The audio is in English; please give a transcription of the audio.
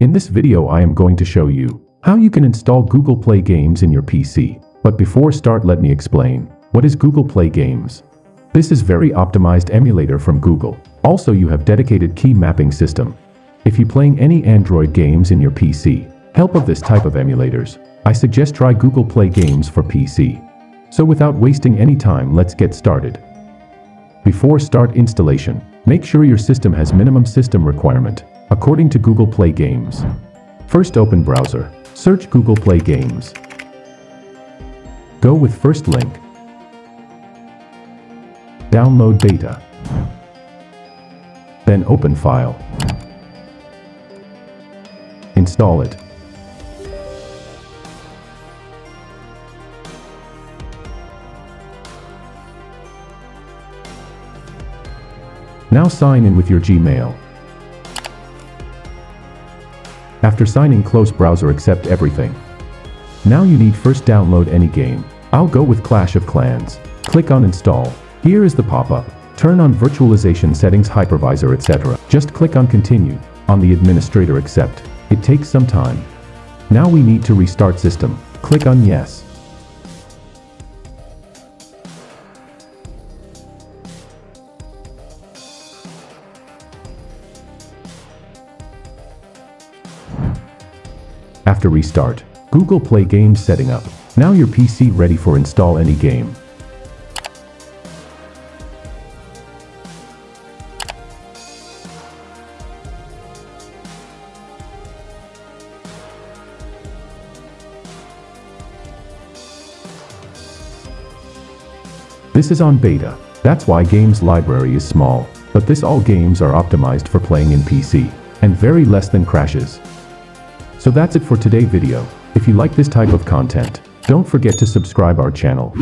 In this video I am going to show you how you can install Google Play Games in your PC. But before start let me explain, what is Google Play Games? This is very optimized emulator from Google. Also you have dedicated key mapping system. If you playing any Android games in your PC, help of this type of emulators, I suggest try Google Play Games for PC. So without wasting any time let's get started. Before start installation, make sure your system has minimum system requirement, according to Google Play Games. First open browser, search Google Play Games. Go with first link. Download data. Then open file. Install it. Now sign in with your Gmail. After signing close browser accept everything. Now you need first download any game. I'll go with Clash of Clans. Click on install. Here is the pop-up. Turn on virtualization settings hypervisor etc. Just click on continue. On the administrator accept. It takes some time. Now we need to restart system. Click on yes. After restart, Google Play Games setting up. Now your PC ready for install any game. This is on beta, that's why games library is small, but this all games are optimized for playing in PC, and very less than crashes. So that's it for today video. If you like this type of content, don't forget to subscribe our channel.